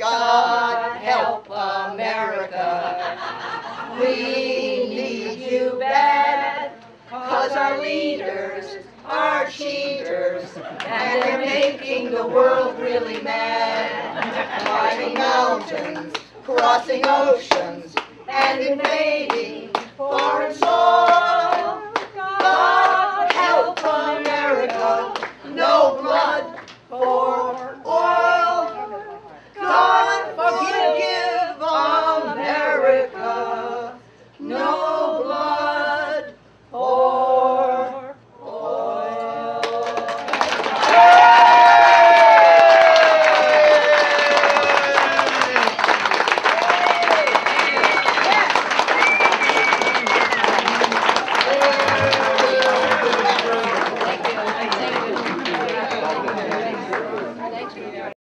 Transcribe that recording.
God help America. We need you bad, cause our leaders are cheaters, and they're making the world really mad. Climbing mountains, crossing oceans, and invading foreign soil.